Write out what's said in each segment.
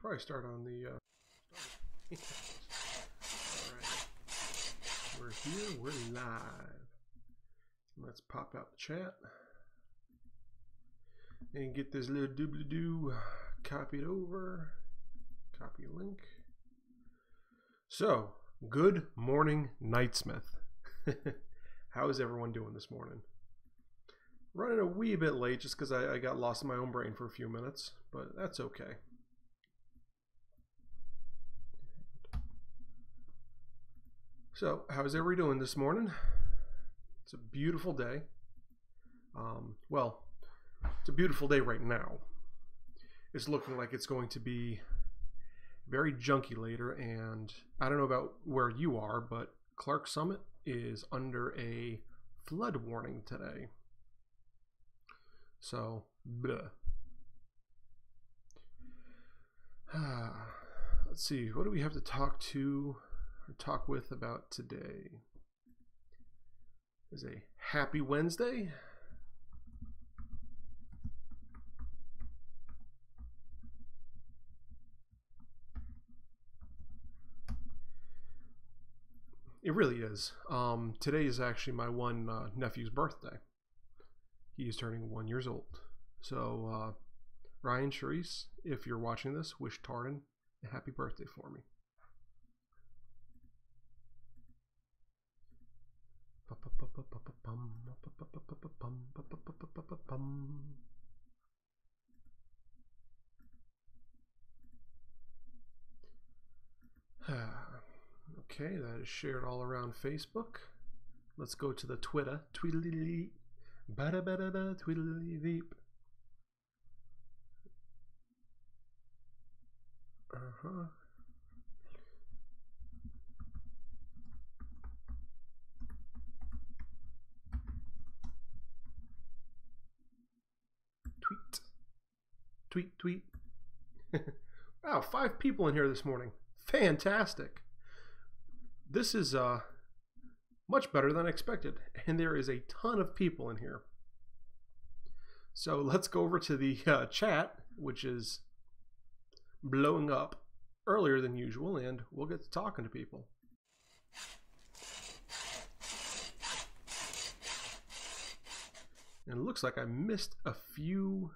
Probably start on the. Uh. We're here, we're live. Let's pop out the chat and get this little doobly doo copied over. Copy link. So, good morning, Knightsmith. How is everyone doing this morning? Running a wee bit late just because I, I got lost in my own brain for a few minutes, but that's okay. So, how's everybody doing this morning? It's a beautiful day. Um, well, it's a beautiful day right now. It's looking like it's going to be very junky later, and I don't know about where you are, but Clarks Summit is under a flood warning today. So, bleh. Let's see, what do we have to talk to talk with about today is a happy Wednesday. It really is. Um, today is actually my one uh, nephew's birthday. He is turning one years old. So, uh, Ryan Charisse, if you're watching this, wish Taryn a happy birthday for me. Okay, that is shared all around Facebook. Let's go to the Twitter. Tweedledee. Bada bada da tweedledee veep. Uh huh. Tweet. Tweet, tweet. wow, five people in here this morning. Fantastic. This is uh, much better than expected. And there is a ton of people in here. So let's go over to the uh, chat, which is blowing up earlier than usual, and we'll get to talking to people. And it looks like I missed a few.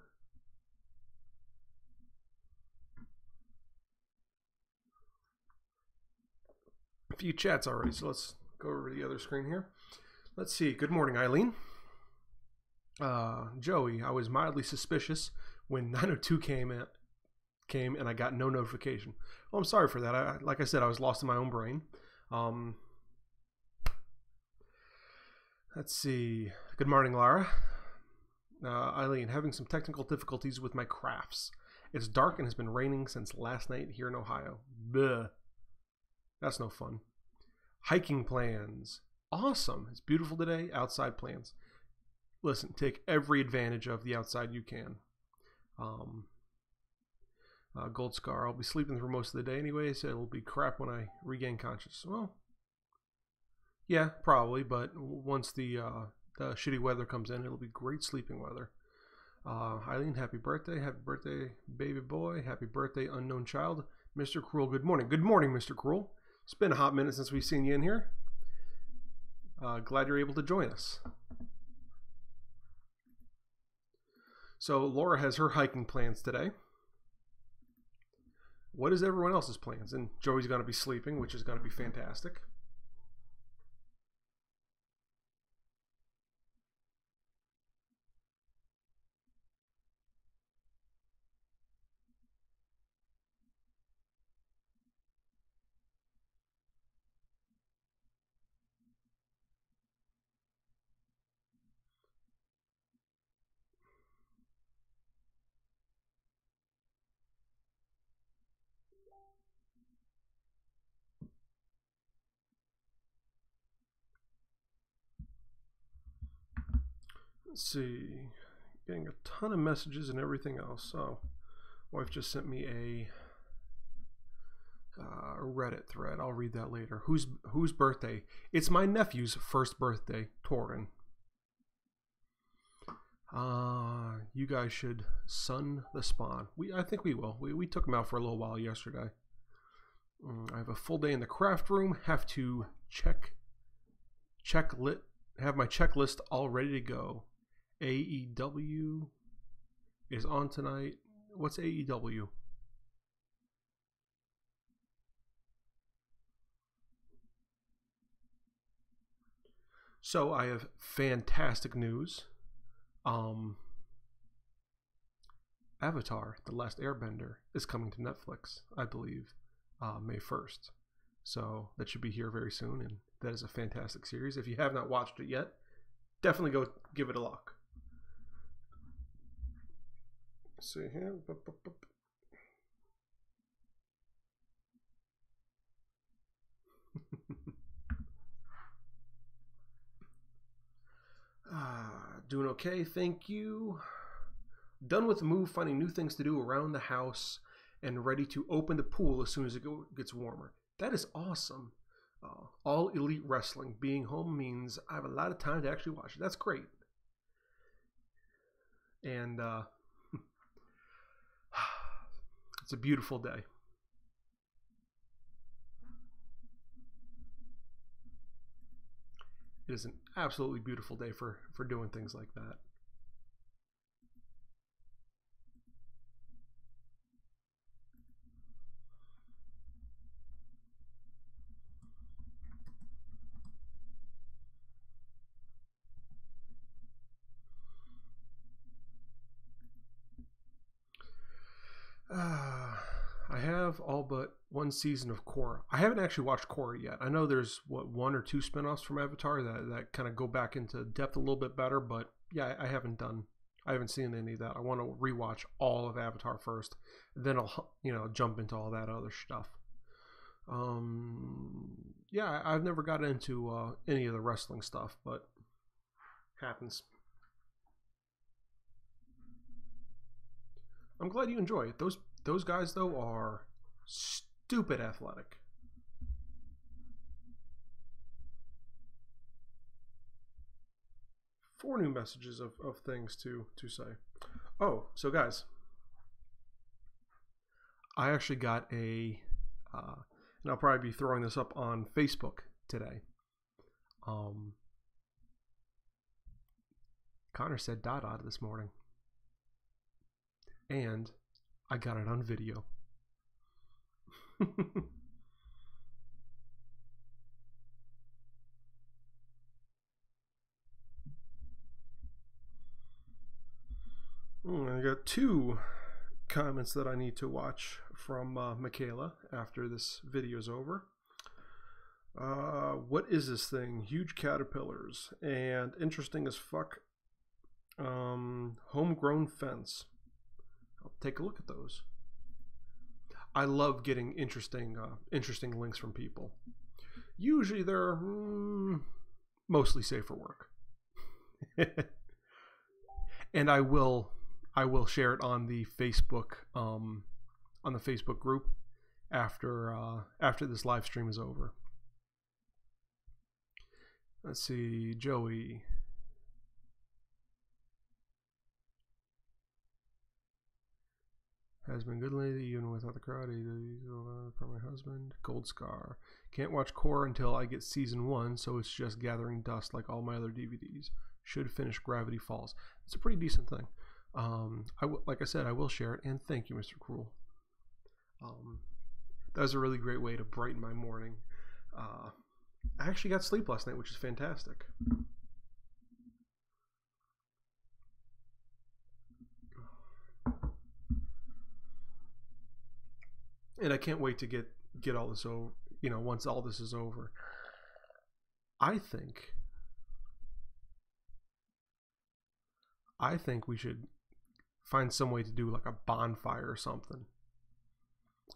A few chats already, so let's go over to the other screen here. Let's see. Good morning, Eileen. Uh, Joey, I was mildly suspicious when 902 came in, came and I got no notification. Well, I'm sorry for that. I, like I said, I was lost in my own brain. Um, let's see. Good morning, Lara. Uh, Eileen, having some technical difficulties with my crafts. It's dark and has been raining since last night here in Ohio. Bleh. That's no fun. Hiking plans. Awesome. It's beautiful today. Outside plans. Listen, take every advantage of the outside you can. Um, uh, Gold Scar. I'll be sleeping for most of the day anyway, so it'll be crap when I regain consciousness. Well, yeah, probably, but once the uh, the shitty weather comes in, it'll be great sleeping weather. Uh, Eileen, happy birthday. Happy birthday, baby boy. Happy birthday, unknown child. Mr. Cruel, good morning. Good morning, Mr. Cruel. It's been a hot minute since we've seen you in here. Uh, glad you're able to join us. So, Laura has her hiking plans today. What is everyone else's plans? And Joey's going to be sleeping, which is going to be fantastic. Let's see. Getting a ton of messages and everything else. So, wife just sent me a uh, Reddit thread. I'll read that later. Whose whose birthday? It's my nephew's first birthday, Torin. Uh, you guys should sun the spawn. We, I think we will. We, we took him out for a little while yesterday. Mm, I have a full day in the craft room. Have to check, check lit. Have my checklist all ready to go. AEW is on tonight. What's AEW? So I have fantastic news. Um, Avatar: The Last Airbender is coming to Netflix, I believe, uh, May first. So that should be here very soon, and that is a fantastic series. If you have not watched it yet, definitely go give it a look. Let's see here. Ah, doing okay, thank you. Done with the move, finding new things to do around the house, and ready to open the pool as soon as it gets warmer. That is awesome. Uh, all elite wrestling. Being home means I have a lot of time to actually watch it. That's great. And uh, it's a beautiful day. It is an absolutely beautiful day for, for doing things like that. Uh, I have all but one season of Korra. I haven't actually watched Korra yet. I know there's what one or two spinoffs from Avatar that that kind of go back into depth a little bit better, but yeah, I haven't done. I haven't seen any of that. I want to rewatch all of Avatar first, then I'll you know jump into all that other stuff. Um, yeah, I've never got into uh, any of the wrestling stuff, but happens. I'm glad you enjoy it. Those those guys though are stupid athletic. Four new messages of, of things to to say. Oh, so guys, I actually got a, uh, and I'll probably be throwing this up on Facebook today. Um, Connor said dot dot this morning and I got it on video. Hmm, I got two comments that I need to watch from uh, Michaela after this video is over. Uh, what is this thing? Huge caterpillars and interesting as fuck. Um, homegrown fence. I'll take a look at those. I love getting interesting, uh, interesting links from people. Usually they're mm, mostly safe for work, and I will, I will share it on the Facebook, um, on the Facebook group after uh, after this live stream is over. Let's see, Joey. Has been good lately, even without the karate. For my husband, Gold Scar. Can't watch Korra until I get season one, so it's just gathering dust like all my other DVDs. Should finish Gravity Falls. It's a pretty decent thing. Um, I w- like I said, I will share it, and thank you, Mr. Cruel. Um, that was a really great way to brighten my morning. Uh, I actually got sleep last night, which is fantastic. And I can't wait to get get all this over. You know, once all this is over, I think I think we should find some way to do like a bonfire or something.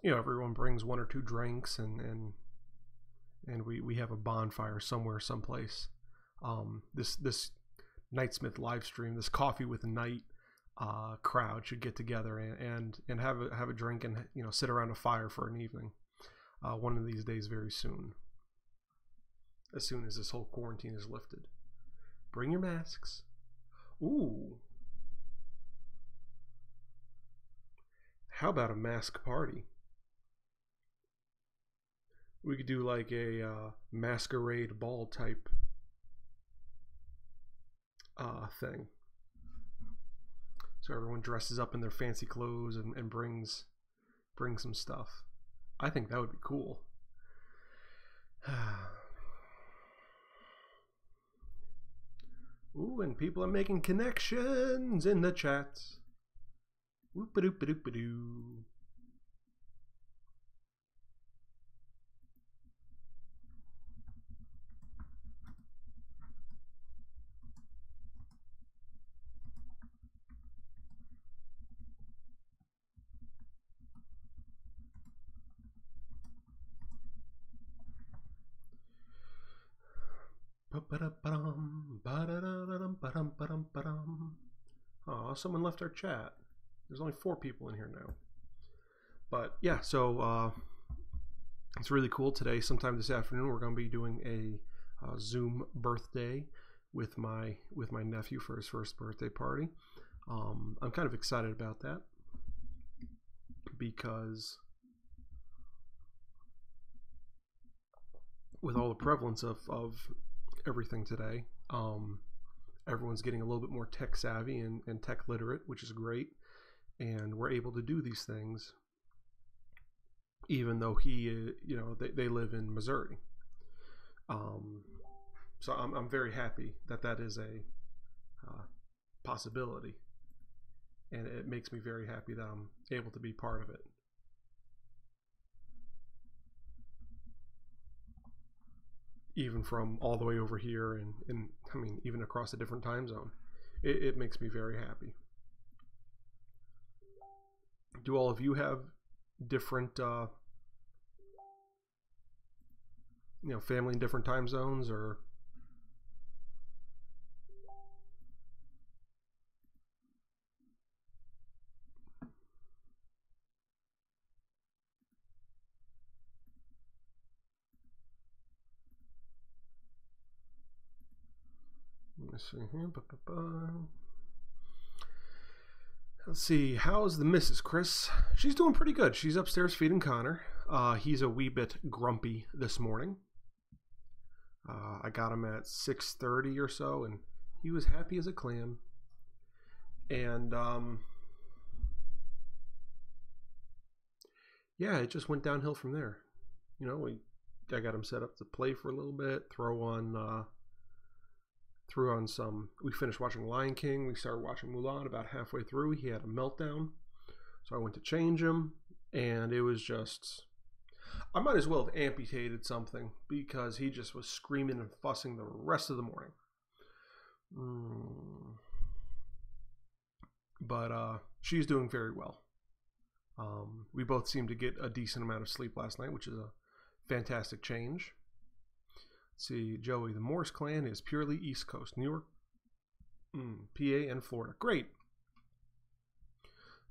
You know, everyone brings one or two drinks and and and we we have a bonfire somewhere, someplace. Um, this this Knightsmith live stream, this coffee with Knight uh, crowd should get together and, and and have a have a drink and you know sit around a fire for an evening uh, one of these days very soon. As soon as this whole quarantine is lifted. Bring your masks. Ooh. How about a mask party? We could do like a uh, masquerade ball type uh, thing. So everyone dresses up in their fancy clothes and, and brings brings some stuff. I think that would be cool. Ooh, and people are making connections in the chats. Whoop Oh, someone left our chat. There's only four people in here now. But yeah, so uh, it's really cool today. Sometime this afternoon, we're going to be doing a uh, Zoom birthday with my with my nephew for his first birthday party. Um, I'm kind of excited about that because with all the prevalence of, of everything today, um, everyone's getting a little bit more tech savvy and, and tech literate, which is great. And we're able to do these things even though he uh, you know they, they live in missouri. Um, so I'm, I'm very happy that that is a uh, possibility. And it makes me very happy that i'm able to be part of it even from all the way over here and, and i mean even across a different time zone. It, it makes me very happy. Do all of you have different uh, you know family in different time zones or here. Ba -ba -ba. Let's see, how's the missus, Chris? She's doing pretty good. She's upstairs feeding Connor. Uh, he's a wee bit grumpy this morning. Uh, I got him at 6.30 or so, and he was happy as a clam. And, um, yeah, it just went downhill from there. You know, we, I got him set up to play for a little bit, throw on uh, threw on some. We finished watching Lion King. We started watching Mulan about halfway through. He had a meltdown. So I went to change him, and it was just. I might as well have amputated something because he just was screaming and fussing the rest of the morning. Mm. But uh, she's doing very well. Um, we both seemed to get a decent amount of sleep last night, which is a fantastic change see, Joey, the Morris clan is purely East Coast, New York, mm, PA, and Florida. Great.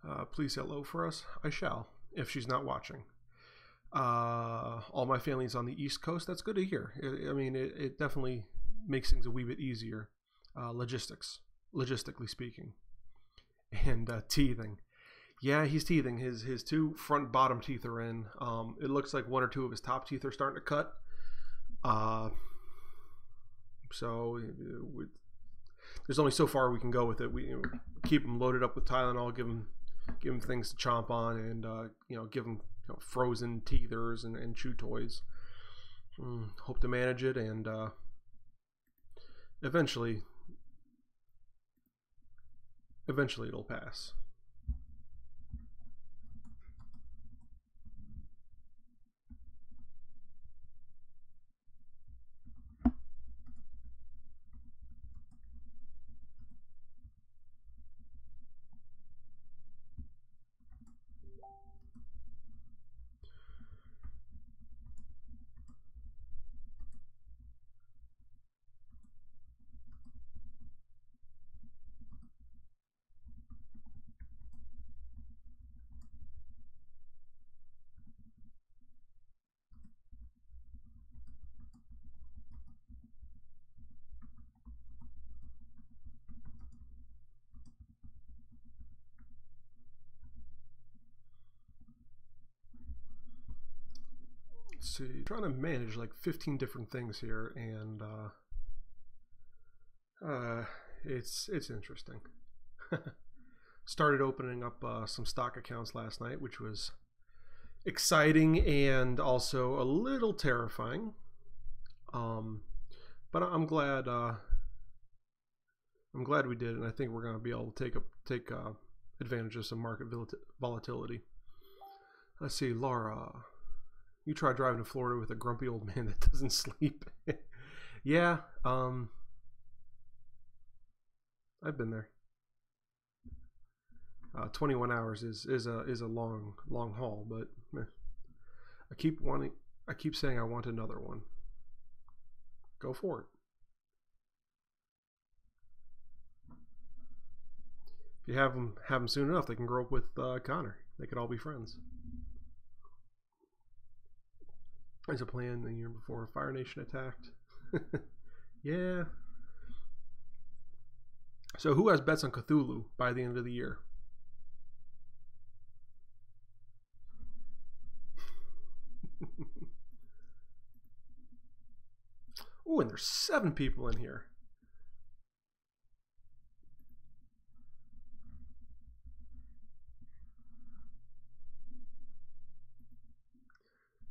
Uh, please hello for us. I shall, if she's not watching. Uh, all my family's on the East Coast. That's good to hear. I, I mean, it, it, definitely makes things a wee bit easier, uh, logistics, logistically speaking, and uh, teething. Yeah, he's teething. His his two front bottom teeth are in. Um, it looks like one or two of his top teeth are starting to cut. Uh, so there's only so far we can go with it. We you know, keep them loaded up with Tylenol, give them give them things to chomp on, and uh, you know give them you know, frozen teethers and, and chew toys. Mm, hope to manage it, and uh, eventually, eventually it'll pass. See, trying to manage like 15 different things here, and uh, uh, it's it's interesting. Started opening up uh, some stock accounts last night, which was exciting and also a little terrifying. Um, but I'm glad uh, I'm glad we did, and I think we're going to be able to take take uh, advantage of some market volatility. Let's see, Laura. You try driving to Florida with a grumpy old man that doesn't sleep. yeah, um, I've been there. Uh, 21 hours is is a is a long long haul, but eh. I keep wanting. I keep saying I want another one. Go for it. If you have them have them soon enough, they can grow up with uh, Connor. They could all be friends. There's a plan the year before Fire Nation attacked. yeah. So who has bets on Cthulhu by the end of the year? oh, and there's seven people in here.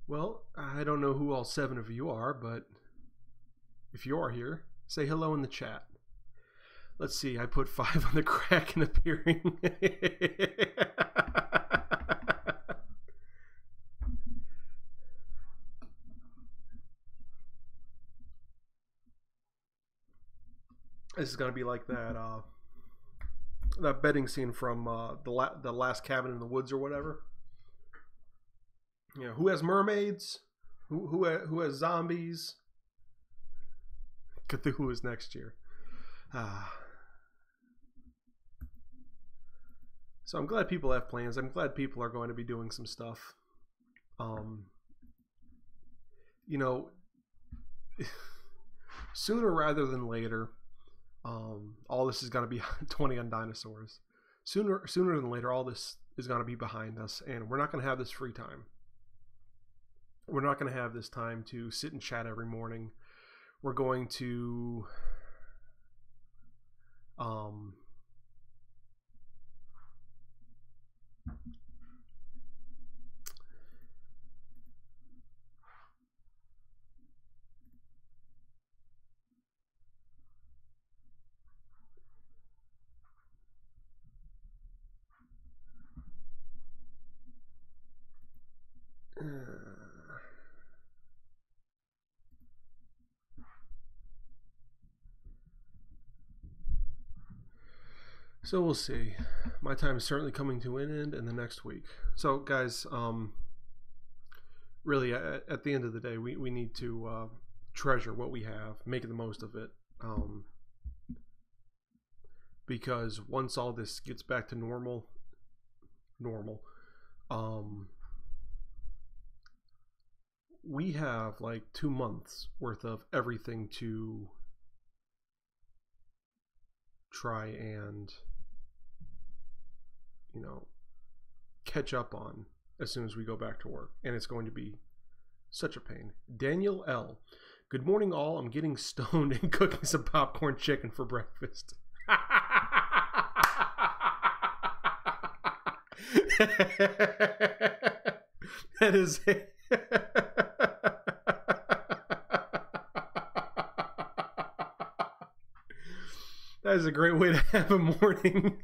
Well, I don't know who all seven of you are, but if you are here, say hello in the chat. Let's see, I put five on the Kraken appearing. this is gonna be like that uh, that betting scene from uh, the la- the last cabin in the woods or whatever. You know, who has mermaids? Who who who has zombies? Cthulhu is next year. Ah. So I'm glad people have plans. I'm glad people are going to be doing some stuff. Um, you know, sooner rather than later, um, all this is going to be 20 on dinosaurs. Sooner sooner than later, all this is going to be behind us, and we're not going to have this free time we're not going to have this time to sit and chat every morning. We're going to um, So we'll see. My time is certainly coming to an end in the next week. So guys, um, really at, at the end of the day, we, we need to uh, treasure what we have, make the most of it. Um, because once all this gets back to normal, normal, um, we have like two months worth of everything to try and you know, catch up on as soon as we go back to work. And it's going to be such a pain. Daniel L. Good morning, all. I'm getting stoned and cooking some popcorn chicken for breakfast. that is. that is a great way to have a morning.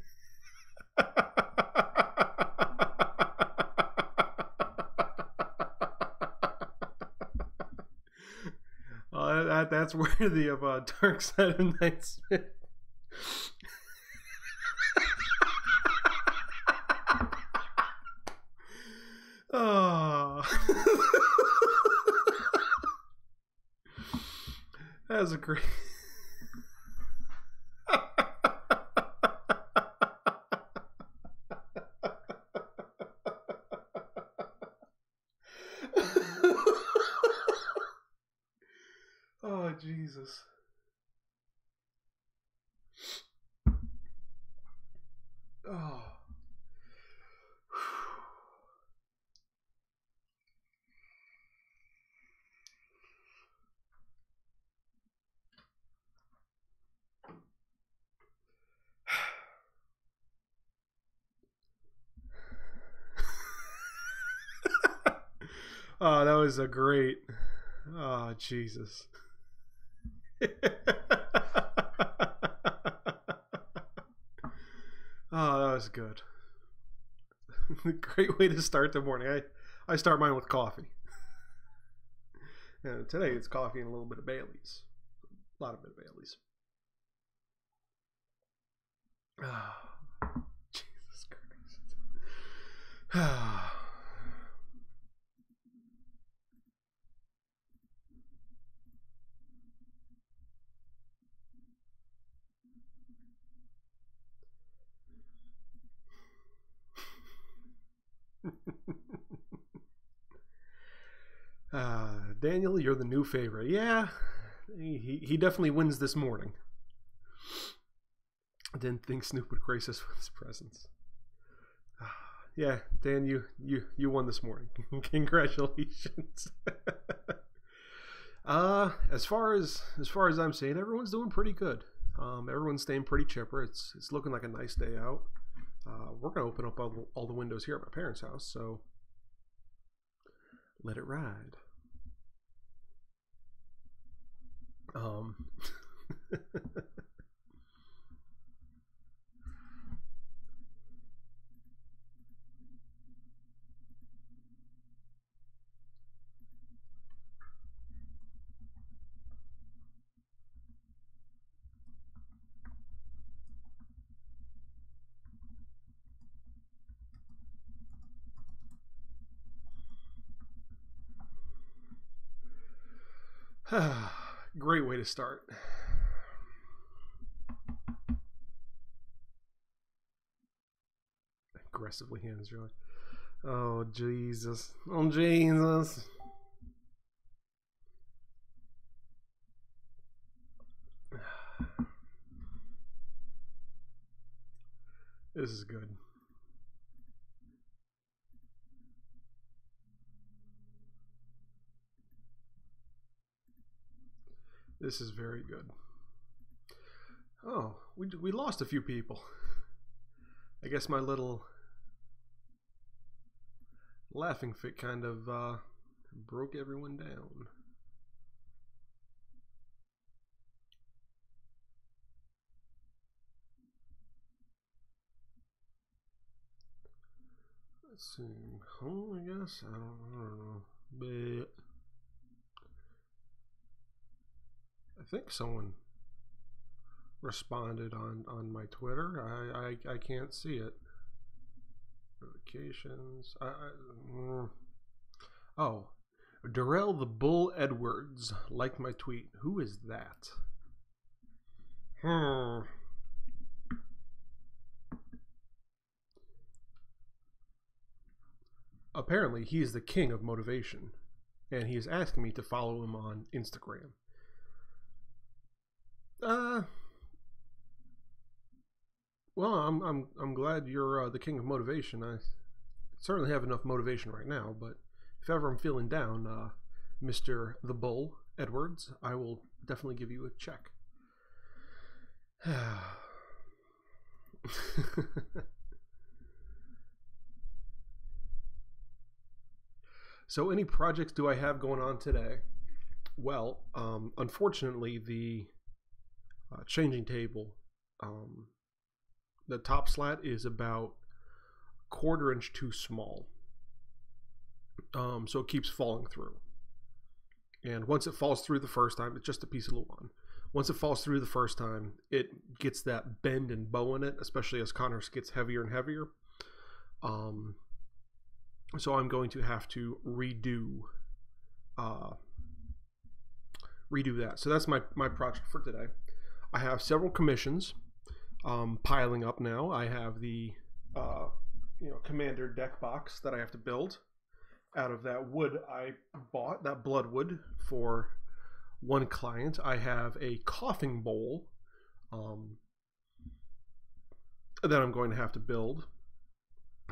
that that's worthy of a dark side of Night oh. Ah. that was a great. Jesus. Oh. Oh, that was a great. Oh, Jesus. oh, that was good. great way to start the morning. I, I start mine with coffee. and today it's coffee and a little bit of Bailey's. A lot of bit of Bailey's. Oh, Jesus Christ. uh, Daniel, you're the new favorite. Yeah, he, he definitely wins this morning. I didn't think Snoop would grace us with his presence. Uh, yeah, Dan, you you you won this morning. Congratulations. uh, as far as as far as I'm saying, everyone's doing pretty good. Um, everyone's staying pretty chipper. It's it's looking like a nice day out. Uh, we're going to open up all the, all the windows here at my parents' house, so let it ride. Um, Great way to start. Aggressively hands your Oh Jesus. Oh Jesus. This is good. This is very good. Oh, we, we lost a few people. I guess my little laughing fit kind of uh, broke everyone down. Let's see. Home, I guess. I don't, I don't know. But I think someone responded on on my Twitter. I I, I can't see it. Notifications. I, I mm. oh, Darrell the Bull Edwards liked my tweet. Who is that? Hmm. Apparently, he is the king of motivation, and he is asking me to follow him on Instagram. Uh, well, I'm I'm I'm glad you're uh, the king of motivation. I certainly have enough motivation right now, but if ever I'm feeling down, uh, Mister the Bull Edwards, I will definitely give you a check. so, any projects do I have going on today? Well, um, unfortunately, the uh, changing table. Um, the top slat is about quarter inch too small. Um, so it keeps falling through. And once it falls through the first time, it's just a piece of Luan. Once it falls through the first time, it gets that bend and bow in it, especially as Connors gets heavier and heavier. Um, so I'm going to have to redo uh, redo that. So that's my, my project for today. I have several commissions um, piling up now. I have the uh, you know commander deck box that I have to build out of that wood I bought, that blood wood for one client. I have a Koffing bowl um, that I'm going to have to build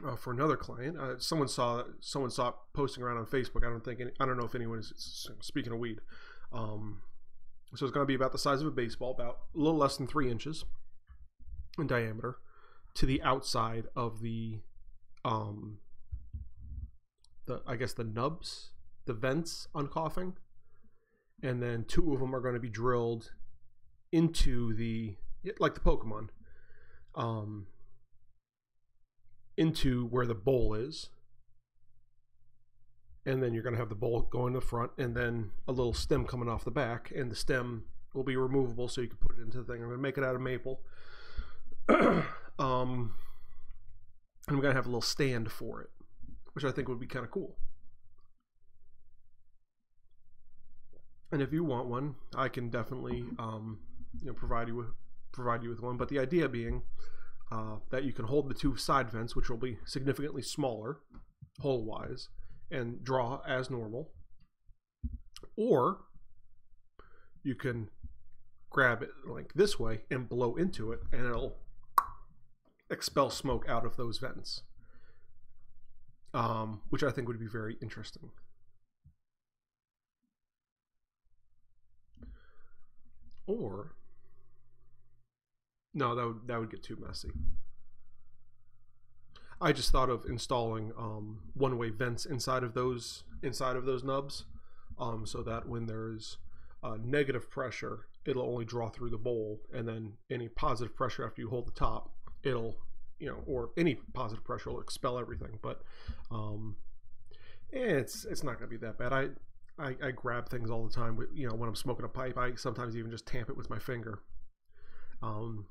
uh, for another client. Uh, someone saw someone saw posting around on Facebook. I don't think any, I don't know if anyone is speaking of weed. Um, so it's going to be about the size of a baseball, about a little less than three inches in diameter, to the outside of the, um, the I guess the nubs the vents on Koffing, and then two of them are going to be drilled into the like the Pokemon, um, into where the bowl is, and then you're going to have the bowl going to the front, and then a little stem coming off the back, and the stem will be removable so you can put it into the thing. I'm going to make it out of maple. um, I'm going to have a little stand for it, which I think would be kind of cool. And if you want one, I can definitely um, you know provide you with provide you with one. But the idea being uh, that you can hold the two side vents, which will be significantly smaller hole wise, and draw as normal, or you can grab it like this way and blow into it, and it'll expel smoke out of those vents, um, which I think would be very interesting. Or no, that would that would get too messy. I just thought of installing um, one-way vents inside of those inside of those nubs, um, so that when there's uh, negative pressure, it'll only draw through the bowl, and then any positive pressure after you hold the top, it'll you know, or any positive pressure will expel everything. But um, it's it's not going to be that bad. I, I I grab things all the time. With, you know, when I'm smoking a pipe, I sometimes even just tamp it with my finger. Um,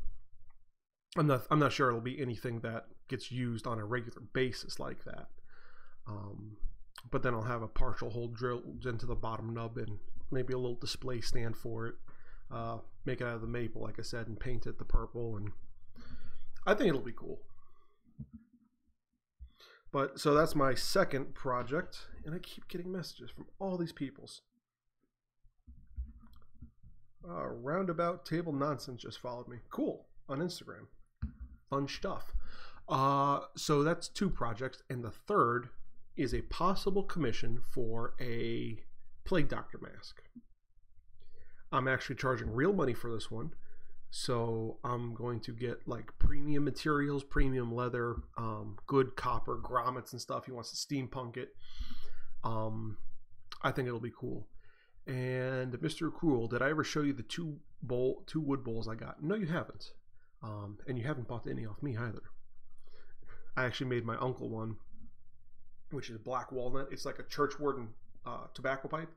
I'm not I'm not sure it'll be anything that gets used on a regular basis like that. Um, but then I'll have a partial hole drilled into the bottom nub and maybe a little display stand for it. Uh, make it out of the maple, like I said, and paint it the purple, and I think it'll be cool. But so that's my second project, and I keep getting messages from all these peoples. Uh, roundabout table nonsense just followed me. Cool on Instagram fun stuff. Uh, so that's two projects, and the third is a possible commission for a plague doctor mask. I'm actually charging real money for this one. So I'm going to get like premium materials, premium leather, um, good copper grommets and stuff. He wants to steampunk it. Um, I think it'll be cool. And Mr. Cruel, did I ever show you the two bowl, two wood bowls I got? No, you haven't. Um, and you haven't bought any off me either. I actually made my uncle one, which is black walnut. It's like a church warden uh, tobacco pipe.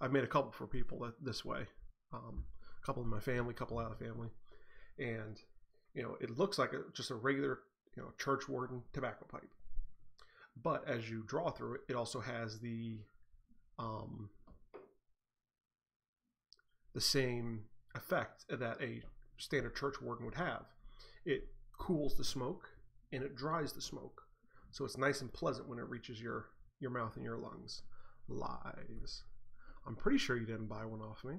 I've made a couple for people that this way. Um, a couple in my family, a couple out of family, and you know it looks like a, just a regular you know church warden tobacco pipe. But as you draw through it, it also has the um, the same effect that a standard church warden would have. It cools the smoke and it dries the smoke. So it's nice and pleasant when it reaches your, your mouth and your lungs. Lies. I'm pretty sure you didn't buy one off me.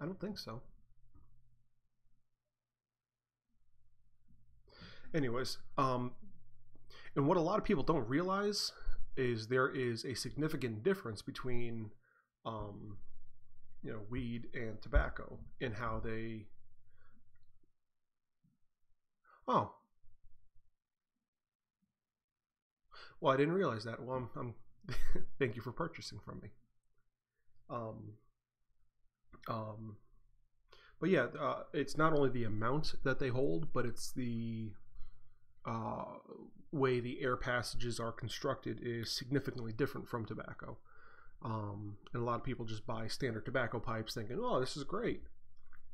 I don't think so. Anyways, um, and what a lot of people don't realize is there is a significant difference between um, you know weed and tobacco in how they oh well i didn't realize that well i'm, I'm thank you for purchasing from me um um but yeah uh, it's not only the amount that they hold but it's the uh, way the air passages are constructed is significantly different from tobacco um, and a lot of people just buy standard tobacco pipes thinking, oh, this is great.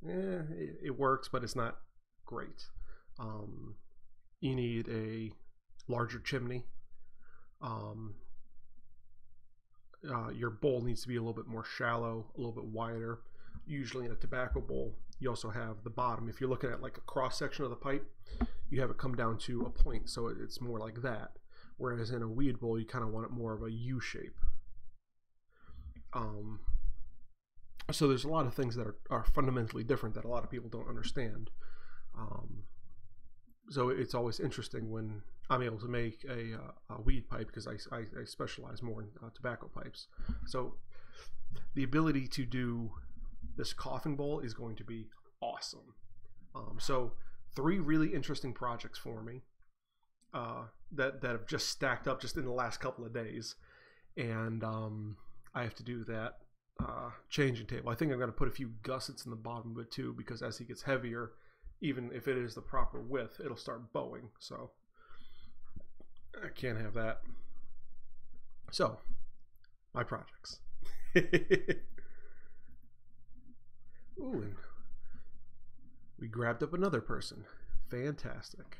Eh, it, it works, but it's not great. Um, you need a larger chimney. Um, uh, your bowl needs to be a little bit more shallow, a little bit wider. Usually in a tobacco bowl, you also have the bottom. If you're looking at like a cross section of the pipe, you have it come down to a point, so it's more like that. Whereas in a weed bowl, you kind of want it more of a U shape. Um, so there's a lot of things that are, are fundamentally different that a lot of people don't understand. Um, so it's always interesting when I'm able to make a, uh, a weed pipe because I, I, I, specialize more in uh, tobacco pipes. So the ability to do this Koffing bowl is going to be awesome. Um, so three really interesting projects for me. uh, that that have just stacked up just in the last couple of days, and um, I have to do that uh, changing table. I think I'm going to put a few gussets in the bottom of it too because as he gets heavier, even if it is the proper width, it'll start bowing. So I can't have that. So my projects. Ooh, and we grabbed up another person. Fantastic.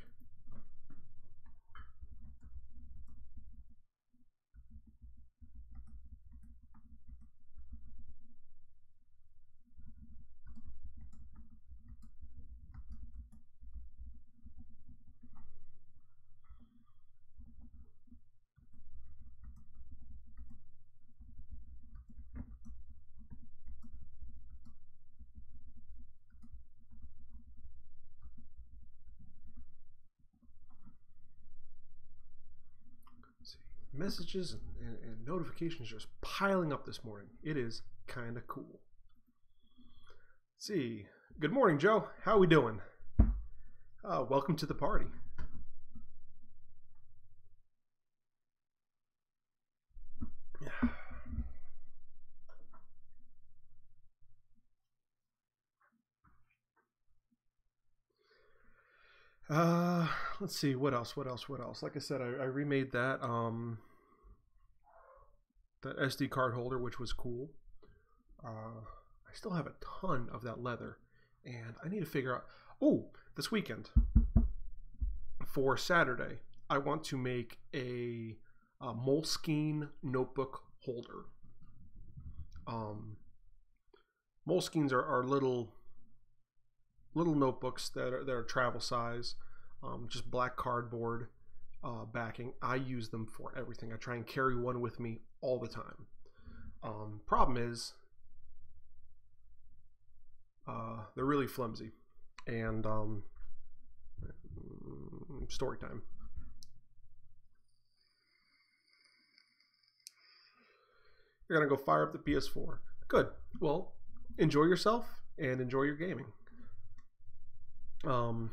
Messages and, and, and notifications just piling up this morning. It is kind of cool. Let's see. Good morning, Joe. How are we doing? Uh, welcome to the party. Uh, let's see what else. What else? What else? Like I said, I, I remade that. Um, that SD card holder, which was cool. Uh, I still have a ton of that leather, and I need to figure out. Oh, this weekend for Saturday, I want to make a, a Moleskine notebook holder. Um, Moleskines are, are little little notebooks that are, that are travel size, um, just black cardboard uh, backing. I use them for everything. I try and carry one with me all the time. Um, problem is, uh, they're really flimsy. And um, story time. You're going to go fire up the PS4. Good. Well, enjoy yourself and enjoy your gaming. Um,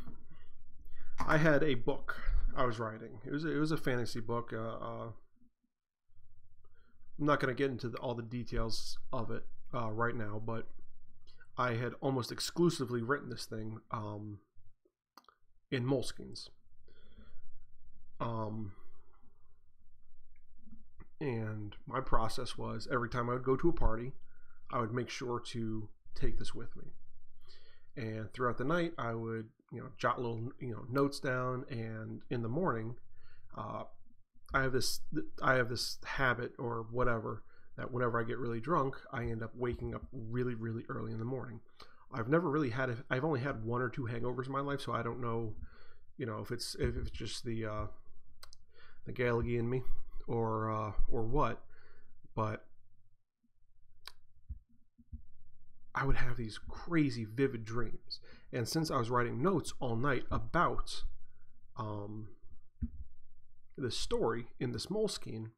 I had a book I was writing. It was it was a fantasy book. Uh, uh, I'm not going to get into the, all the details of it uh, right now, but I had almost exclusively written this thing um, in Moleskines. Um, and my process was every time I would go to a party, I would make sure to take this with me and throughout the night I would you know jot little you know notes down and in the morning uh, I have this I have this habit or whatever that whenever I get really drunk I end up waking up really really early in the morning I've never really had I've only had one or two hangovers in my life so I don't know you know if it's if it's just the uh, the Gallagher in me or uh, or what but I would have these crazy vivid dreams. And since I was writing notes all night about um, the story in this Moleskine,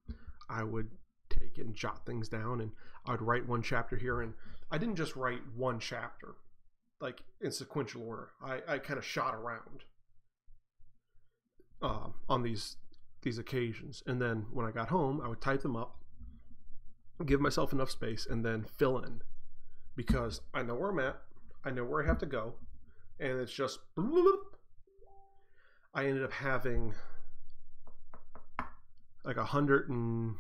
I would take and jot things down and I would write one chapter here. And I didn't just write one chapter like in sequential order. I, I kind of shot around uh, on these these occasions. And then when I got home, I would type them up, give myself enough space, and then fill in because I know where I'm at, I know where I have to go, and it's just. I ended up having like a hundred and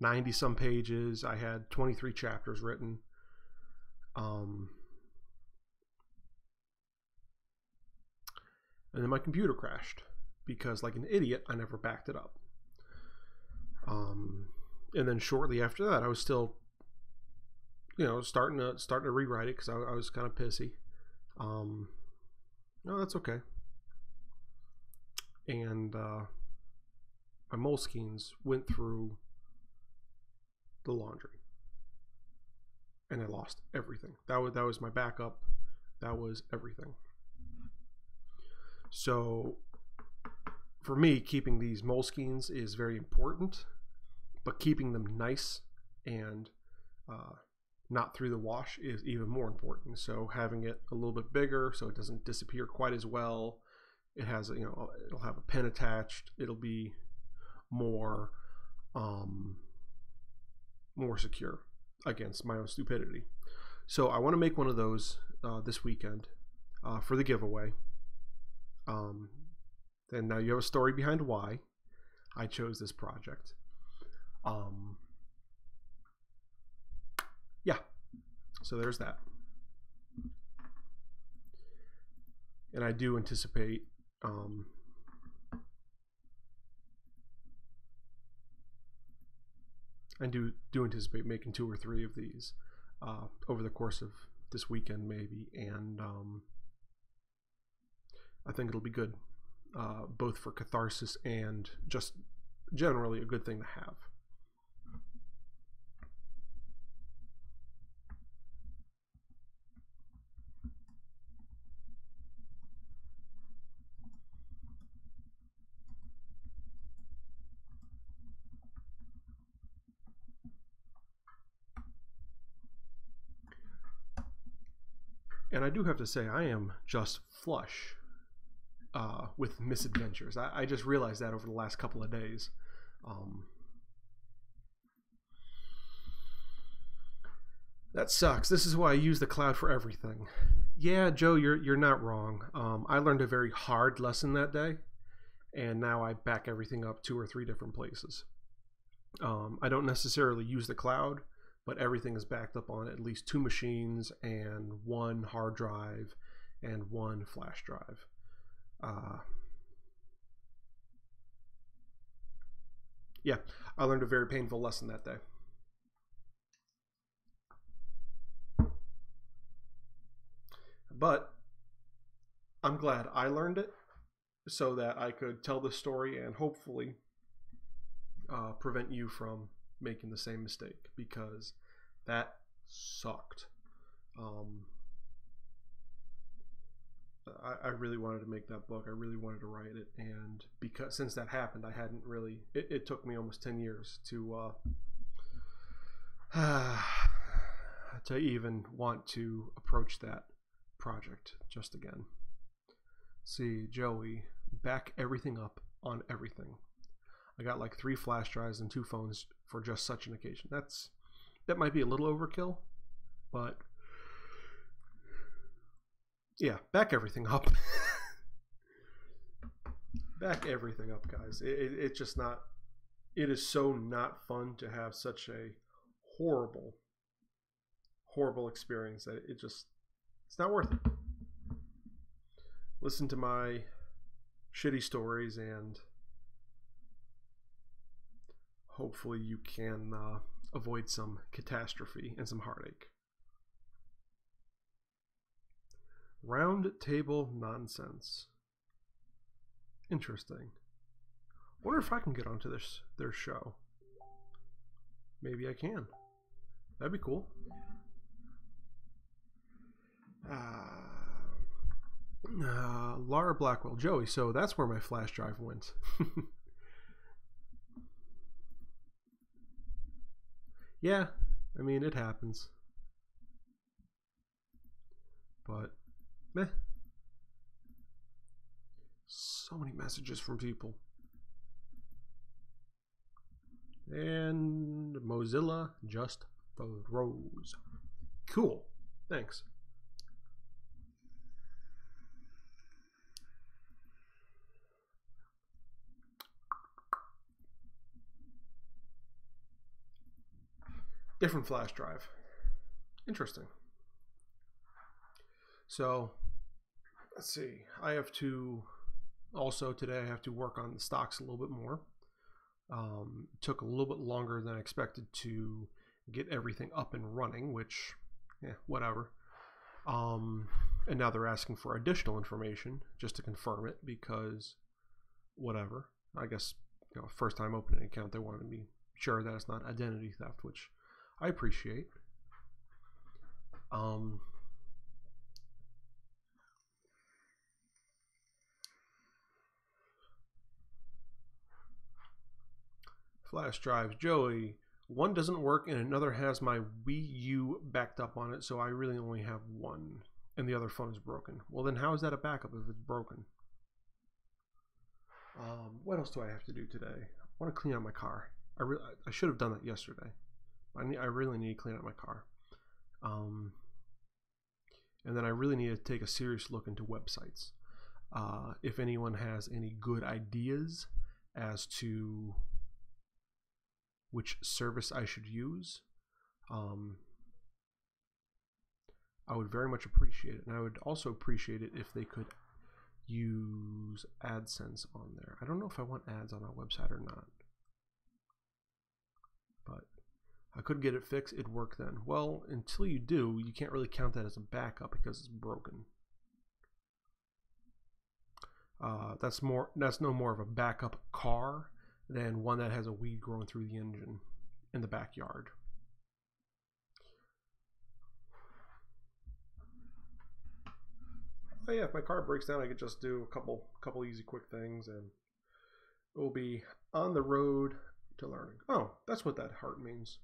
ninety some pages. I had twenty three chapters written. Um, and then my computer crashed because, like an idiot, I never backed it up. Um, and then shortly after that, I was still you know, starting to starting to rewrite it because I, I, was kind of pissy. Um, no, that's okay. And uh, my Moleskines went through the laundry, and I lost everything. That was that was my backup. That was everything. So, for me, keeping these Moleskines is very important, but keeping them nice and uh, not through the wash is even more important. So having it a little bit bigger so it doesn't disappear quite as well it has you know it'll have a pen attached. It'll be more um, more secure against my own stupidity. So I want to make one of those uh, this weekend uh, for the giveaway. Um, and now you have a story behind why I chose this project. Um, so there's that. And I do anticipate um, I do do anticipate making two or three of these uh, over the course of this weekend, maybe, and um, I think it'll be good, uh, both for catharsis and just generally a good thing to have. And I do have to say, I am just flush uh, with misadventures. I, I, just realized that over the last couple of days. Um, that sucks. This is why I use the cloud for everything. Yeah, Joe, you're you're not wrong. Um, I learned a very hard lesson that day, and now I back everything up two or three different places. Um, I don't necessarily use the cloud but everything is backed up on at least two machines and one hard drive and one flash drive. Uh, yeah, I learned a very painful lesson that day. But I'm glad I learned it so that I could tell the story and hopefully uh, prevent you from making the same mistake because that sucked. Um, I, I, really wanted to make that book. I really wanted to write it, and because since that happened, I hadn't really. It, it took me almost ten years to uh, to even want to approach that project just again. See, Joey, back everything up on everything. I got like three flash drives and two phones for just such an occasion. That's that might be a little overkill, but yeah, back everything up. back everything up, guys. It, it, it's just not. It is so not fun to have such a horrible, horrible experience that it just it's not worth it. Listen to my shitty stories and hopefully you can uh, avoid some catastrophe and some heartache. Round table nonsense. Interesting. Wonder if I can get onto this their show. Maybe I can. That'd be cool. Uh, uh, Laura Blackwell, Joey. So that's where my flash drive went. Yeah, I mean, it happens. But, meh. So many messages from people. And Mozilla just froze. Cool. Thanks. Different flash drive. Interesting. So let's see. I have to also today I have to work on the stocks a little bit more. Um, took a little bit longer than I expected to get everything up and running, which, yeah, whatever. Um, and now they're asking for additional information just to confirm it because, whatever. I guess you know, first time opening an account, they wanted to be sure that it's not identity theft, which I appreciate. Um, flash drives, Joey. One doesn't work and another has my Wii U backed up on it, so I really only have one. And the other phone is broken. Well, then how is that a backup if it's broken? Um, what else do I have to do today? I want to clean out my car. I really, I should have done that yesterday. I need, I really need to clean out my car. Um, and then I really need to take a serious look into websites. Uh, if anyone has any good ideas as to which service I should use, um, I would very much appreciate it. And I would also appreciate it if they could use AdSense on there. I don't know if I want ads on our website or not. But I could get it fixed. It'd work then. Well, until you do, you can't really count that as a backup because it's broken. Uh, that's more. That's no more of a backup car than one that has a weed growing through the engine in the backyard. Oh yeah, if my car breaks down, I could just do a couple, couple easy, quick things, and we'll be on the road to learning. Oh, that's what that heart means.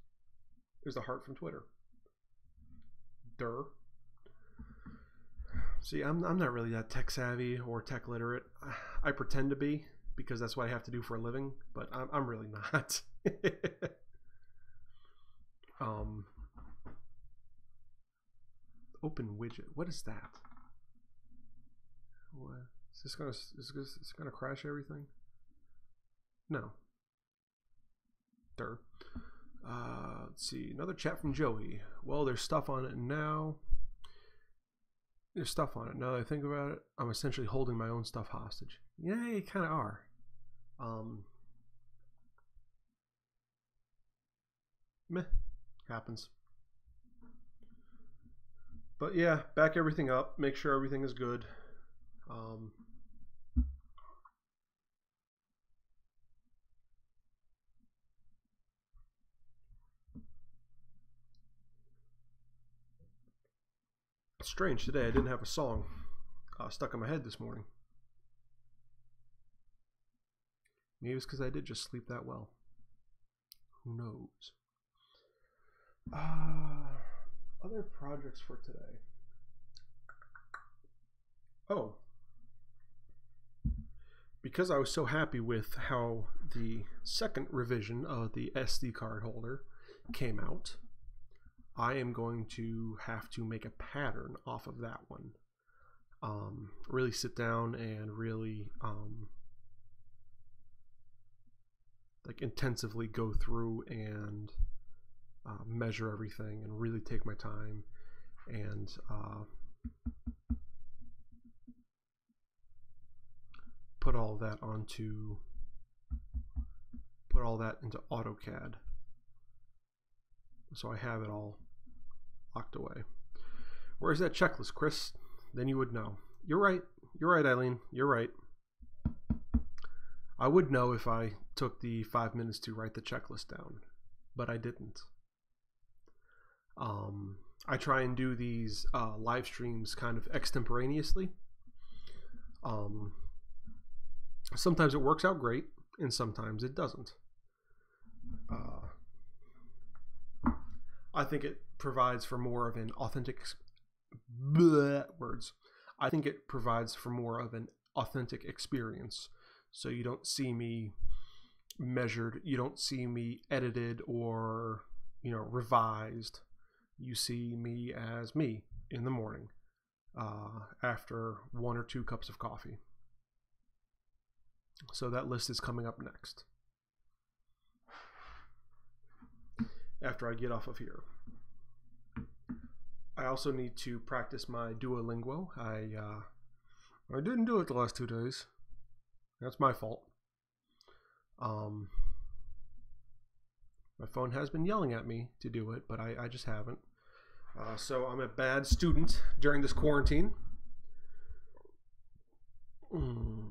Is the heart from Twitter? Der. See, I'm I'm not really that tech savvy or tech literate. I pretend to be because that's what I have to do for a living, but I'm I'm really not. um, open widget. What is that? What? Is this gonna is this, is gonna crash everything? No. Der. Uh, let's see. Another chat from Joey. Well, there's stuff on it now. There's stuff on it. Now that I think about it, I'm essentially holding my own stuff hostage. Yeah, you kind of are. Um, meh. Happens. But yeah, back everything up. Make sure everything is good. Um, strange today. I didn't have a song uh, stuck in my head this morning. Maybe it's because I did just sleep that well. Who knows? Uh, other projects for today. Oh, because I was so happy with how the second revision of the SD card holder came out, I am going to have to make a pattern off of that one. Um, really sit down and really um, like intensively go through and uh, measure everything and really take my time and uh, put all that onto put all that into AutoCAD so I have it all locked away. Where's that checklist, Chris? Then you would know. You're right. You're right, Eileen. You're right. I would know if I took the five minutes to write the checklist down, but I didn't. Um, I try and do these uh, live streams kind of extemporaneously. Um, sometimes it works out great, and sometimes it doesn't. Uh, I think it provides for more of an authentic bleh, words. I think it provides for more of an authentic experience. So you don't see me measured, you don't see me edited or, you know, revised. You see me as me in the morning uh, after one or two cups of coffee. So that list is coming up next. After I get off of here. I also need to practice my Duolingo. I uh, I didn't do it the last two days. That's my fault. Um, my phone has been yelling at me to do it, but I, I just haven't. Uh, so I'm a bad student during this quarantine. Mm.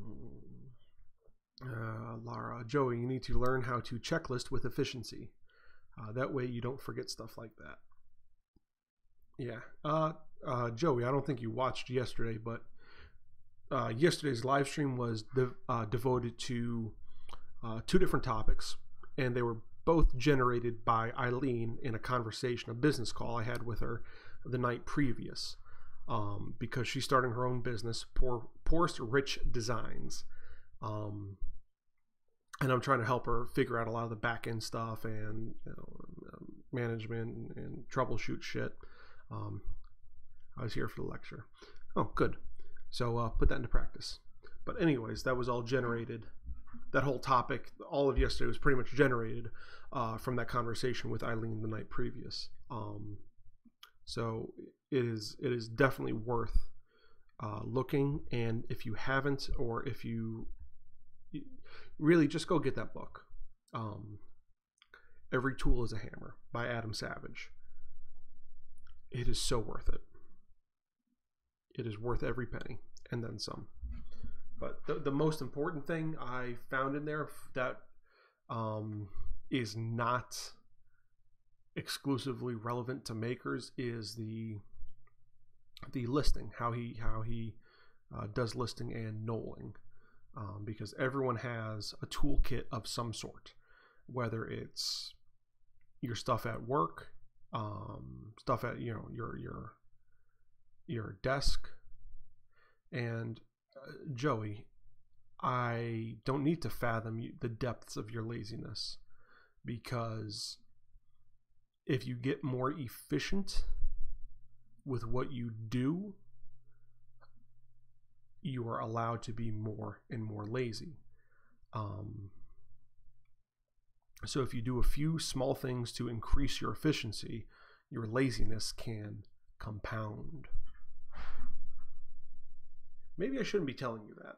Uh, Lara, Joey, you need to learn how to checklist with efficiency. Uh, that way you don't forget stuff like that. Yeah. Uh, uh, Joey, I don't think you watched yesterday, but uh, yesterday's live stream was de- uh, devoted to uh, two different topics, and they were both generated by Eileen in a conversation, a business call I had with her the night previous, um, because she's starting her own business, Poor Poorest Rich Designs. Um, and I'm trying to help her figure out a lot of the back end stuff and you know, um, management and, and, troubleshoot shit. Um, I was here for the lecture. Oh, good. So uh, put that into practice. But anyways, that was all generated. That whole topic, all of yesterday was pretty much generated uh, from that conversation with Eileen the night previous. Um, so it is it is definitely worth uh, looking. And if you haven't, or if you really just go get that book. Um, Every Tool is a Hammer by Adam Savage. It is so worth it. It is worth every penny and then some. But the, the most important thing I found in there that um, is not exclusively relevant to makers is the the listing how he how he uh, does listing and knolling um, because everyone has a toolkit of some sort whether it's your stuff at work um, stuff at you know your your your desk and uh, Joey I don't need to fathom the depths of your laziness because if you get more efficient with what you do, you are allowed to be more and more lazy. Um, so if you do a few small things to increase your efficiency, your laziness can compound. Maybe I shouldn't be telling you that.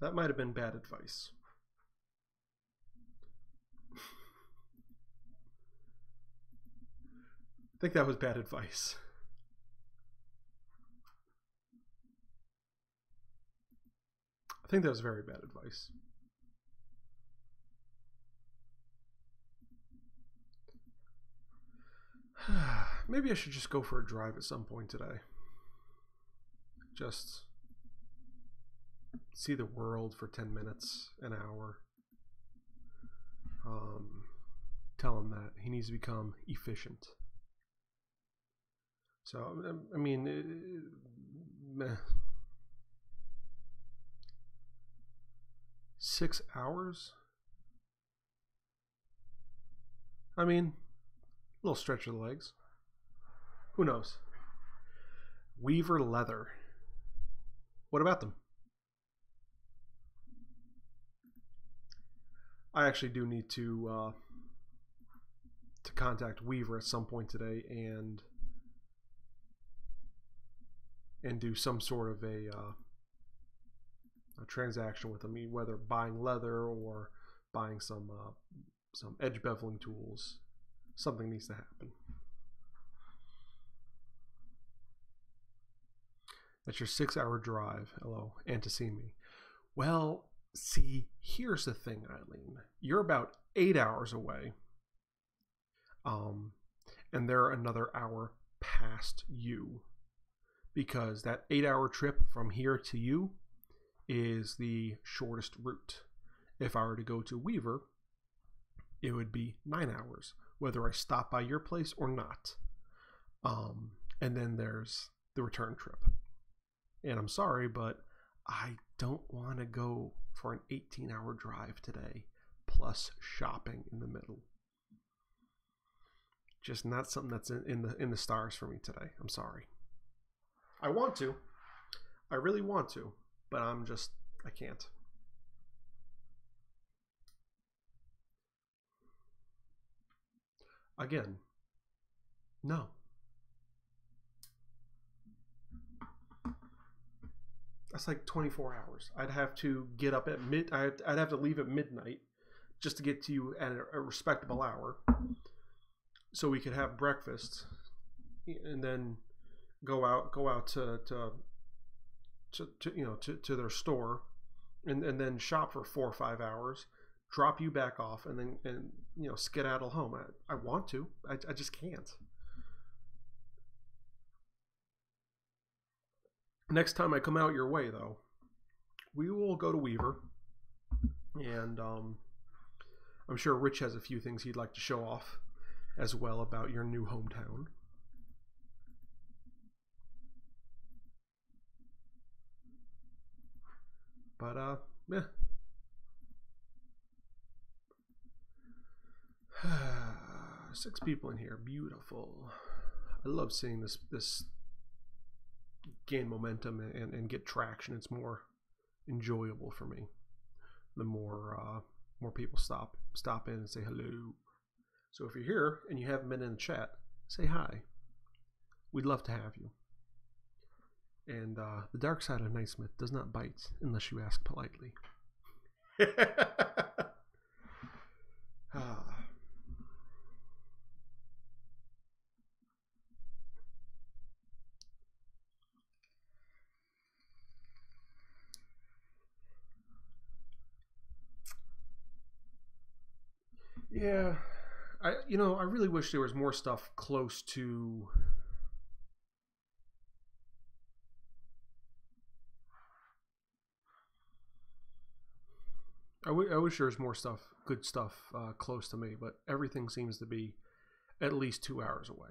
That might have been bad advice. I think that was bad advice. I think that was very bad advice. Maybe I should just go for a drive at some point today. Just see the world for 10 minutes, an hour. Um, tell him that he needs to become efficient. So, I mean, it, it, eh, eh, eh, six hours? I mean, little stretch of the legs. Who knows? Weaver leather. What about them? I actually do need to uh, to contact Weaver at some point today and and do some sort of a, uh, a transaction with them, whether buying leather or buying some uh, some edge beveling tools. Something needs to happen. That's your six-hour drive. Hello, and to see me. Well, see, here's the thing, Eileen. You're about eight hours away. Um, and they're another hour past you because that eight hour trip from here to you is the shortest route. If I were to go to Weaver, it would be nine hours, whether I stop by your place or not. Um, and then there's the return trip. And I'm sorry, but I don't want to go for an 18 hour drive today, plus shopping in the middle. Just not something that's in, in the in the stars for me today. I'm sorry. I want to. I really want to, but I'm just, I can't. Again, no. That's like 24 hours. I'd have to get up at mid. I'd, have to leave at midnight just to get to you at a, a respectable hour, so we could have breakfast, and then go out go out to to, to, to you know to, to their store and, and then shop for four or five hours drop you back off and then and you know skedaddle home. I, I want to. I, I just can't. Next time i come out your way though we will go to weaver and um, i'm sure rich has a few things he'd like to show off as well about your new hometown. But uh, yeah, six people in here. Beautiful. I love seeing this this gain momentum and, and get traction. It's more enjoyable for me. The more uh, more people stop stop in and say hello. So if you're here and you haven't been in the chat, say hi. We'd love to have you. And uh, the dark side of Knightsmith does not bite unless you ask politely. ah. Yeah, I you know I really wish there was more stuff close to. I, w- I wish there was more stuff, good stuff, uh, close to me, but everything seems to be at least two hours away.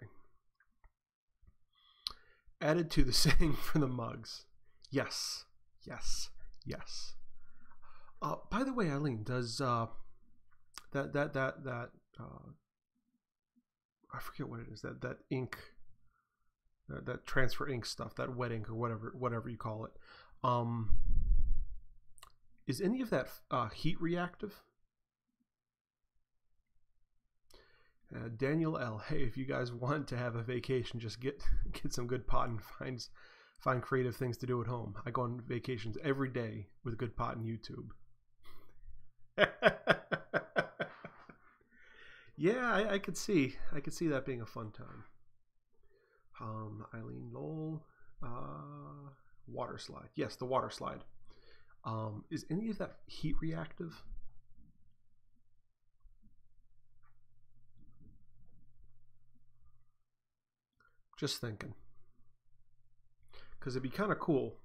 Added to the saying for the mugs. Yes, yes, yes. Uh, by the way, Eileen, does uh, that that that that uh, I forget what it is that that ink that, that transfer ink stuff that wet ink or whatever whatever you call it. Um, is any of that uh, heat reactive? Uh, Daniel L hey if you guys want to have a vacation just get get some good pot and find find creative things to do at home. I go on vacations every day with good pot and YouTube yeah, I, I, could see. I could see that being a fun time. Um, Eileen Lowell, uh, water slide. Yes, the water slide. Um, is any of that heat reactive? Just thinking. Because it'd be kind of cool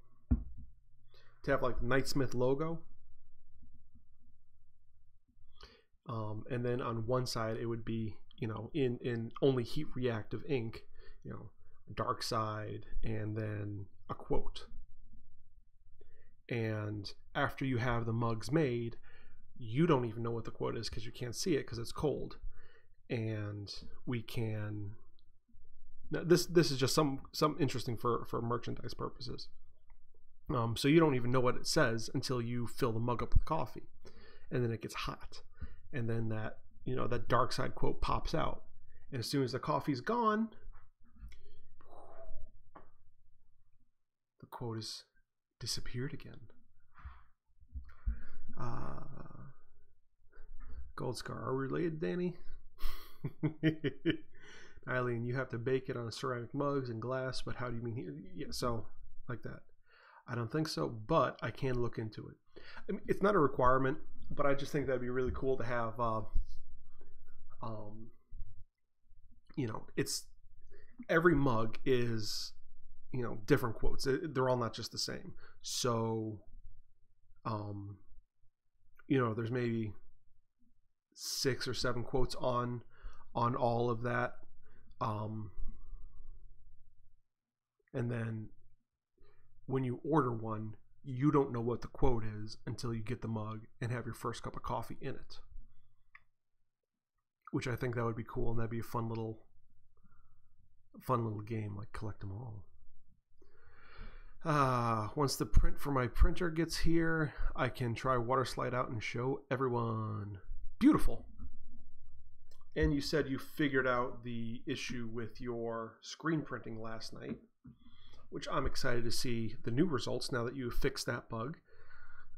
to have like the Knightsmith logo um, and then on one side it would be you know in in only heat reactive ink you know dark side and then a quote. And after you have the mugs made you don't even know what the quote is because you can't see it because it's cold. And we can now this this is just some some interesting for for merchandise purposes. Um, so you don't even know what it says until you fill the mug up with coffee and then it gets hot and then that you know that dark side quote pops out. And as soon as the coffee's gone the quote has disappeared again. Uh, gold scar are we related danny? Eileen you have to bake it on ceramic mugs and glass but how do you mean here? Yeah so like that. I don't think so but i can look into it. I mean, it's not a requirement but I just think that'd be really cool to have. Uh, um, you know, it's every mug is you know different quotes. They're all not just the same. So, um, you know, there's maybe six or seven quotes on on all of that. Um, and then when you order one, you don't know what the quote is until you get the mug and have your first cup of coffee in it. Which I think that would be cool and that'd be a fun little fun little game like collect them all. Ah, uh, once the print for my printer gets here, I can try water slide out and show everyone. Beautiful. And you said you figured out the issue with your screen printing last night which I'm excited to see the new results now that you fixed that bug.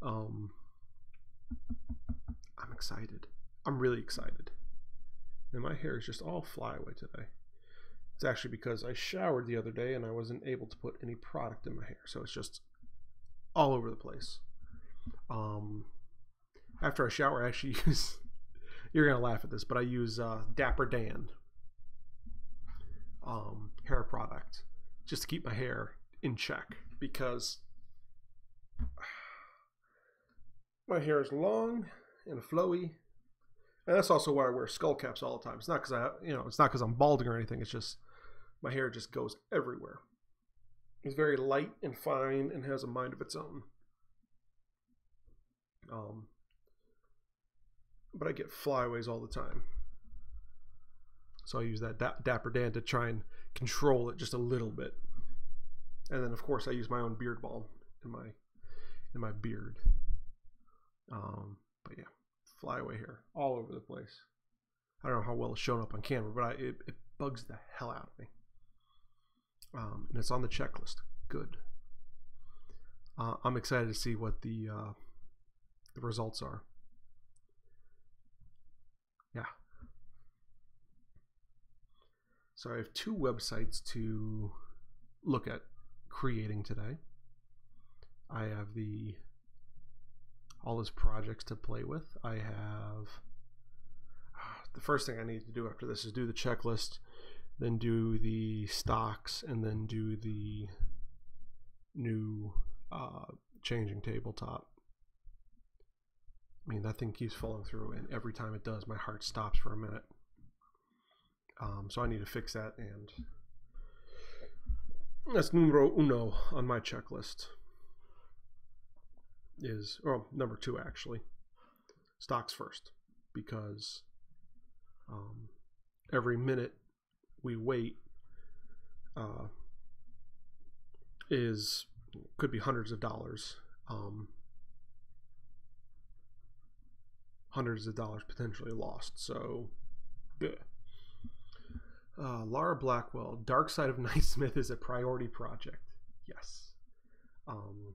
Um, I'm excited. I'm really excited. And my hair is just all flyaway today. It's actually because I showered the other day and I wasn't able to put any product in my hair. So it's just all over the place. Um, after I shower, I actually use, you're going to laugh at this, but I use uh, Dapper Dan um, hair product just to keep my hair in check because my hair is long and flowy. And that's also why I wear skull caps all the time. It's not because I, you know, it's not because I'm balding or anything. It's just my hair just goes everywhere. It's very light and fine and has a mind of its own. Um, but I get flyaways all the time. So I use that da- Dapper Dan to try and control it just a little bit. And then of course I use my own beard balm in my in my beard. Um, but yeah, flyaway hair all over the place. I don't know how well it's shown up on camera, but I, it, it bugs the hell out of me. Um, and it's on the checklist. Good. Uh, I'm excited to see what the uh, the results are. Yeah. So I have two websites to look at creating today. I have the all his projects to play with. I have the first thing I need to do after this is do the checklist, then do the stocks, and then do the new uh, changing tabletop. I mean, that thing keeps falling through, and every time it does, my heart stops for a minute. Um, so I need to fix that, and that's numero uno on my checklist. Is, or number two, actually. Stocks first, because um, every minute we wait uh, is could be hundreds of dollars um, hundreds of dollars potentially lost so uh, Laura Blackwell Dark Side of Smith is a priority project yes um,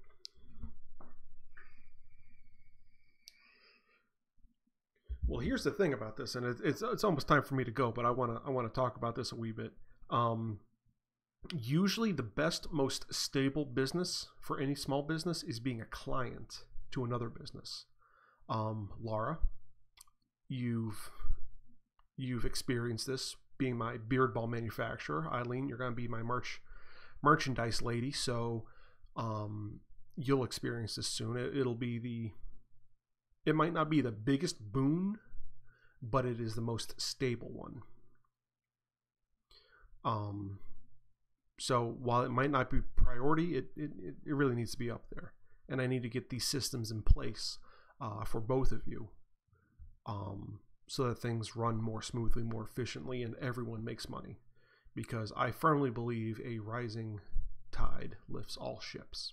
Well, here's the thing about this, and it, it's it's almost time for me to go, but I wanna I wanna talk about this a wee bit. Um, usually, the best, most stable business for any small business is being a client to another business. Um, Laura, you've you've experienced this being my beard balm manufacturer. Eileen, you're going to be my merch merchandise lady, so um, you'll experience this soon. It, it'll be the it might not be the biggest boon, but it is the most stable one. Um, so while it might not be priority, it, it, it really needs to be up there. And I need to get these systems in place uh, for both of you um, so that things run more smoothly, more efficiently, and everyone makes money. Because I firmly believe a rising tide lifts all ships.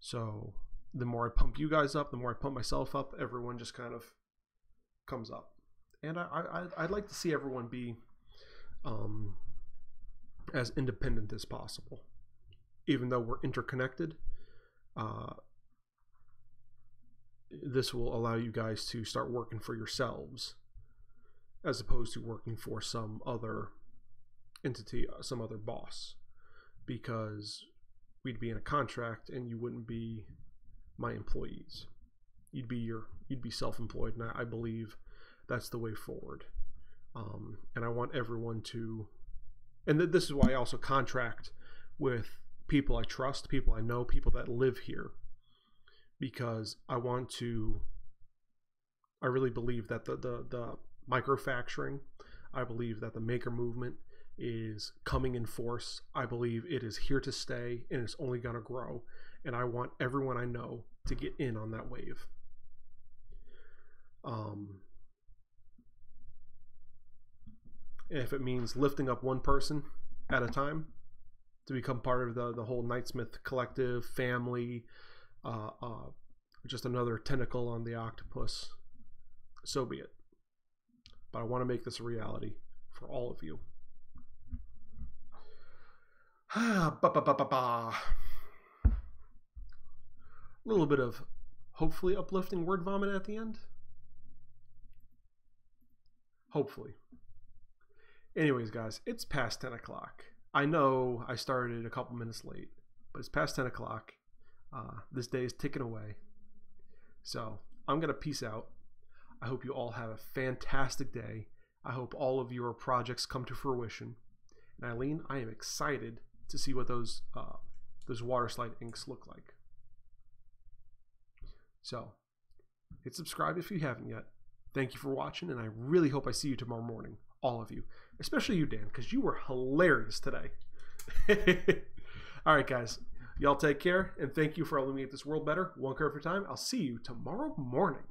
So the more I pump you guys up, the more I pump myself up, everyone just kind of comes up. And I, I I'd like to see everyone be um, as independent as possible, even though we're interconnected. Uh, this will allow you guys to start working for yourselves as opposed to working for some other entity, uh, some other boss, because we'd be in a contract and you wouldn't be my employees. You'd be your you'd be self-employed, and I, I believe that's the way forward. Um, and I want everyone to, and th- this is why I also contract with people I trust, people I know, people that live here, because I want to. I really believe that the the the microfacturing, I believe that the maker movement is coming in force. I believe it is here to stay and it's only going to grow and I want everyone I know to get in on that wave. Um, if it means lifting up one person at a time to become part of the, the whole Knightsmith collective family, uh, uh, just another tentacle on the octopus, so be it. But I want to make this a reality for all of you. ba ba ba ba ba a little bit of hopefully uplifting word vomit at the end. Hopefully. Anyways, guys, it's past 10 o'clock. I know I started a couple minutes late, but it's past 10 o'clock. Uh, this day is ticking away. So I'm going to peace out. I hope you all have a fantastic day. I hope all of your projects come to fruition. And Eileen, I am excited to see what those uh, those water slide inks look like. So hit subscribe if you haven't yet. Thank you for watching, and I really hope I see you tomorrow morning, all of you, especially you, Dan, because you were hilarious today. all right, guys, y'all take care, and thank you for illuminating this world better, one kerf at a time. I'll see you tomorrow morning.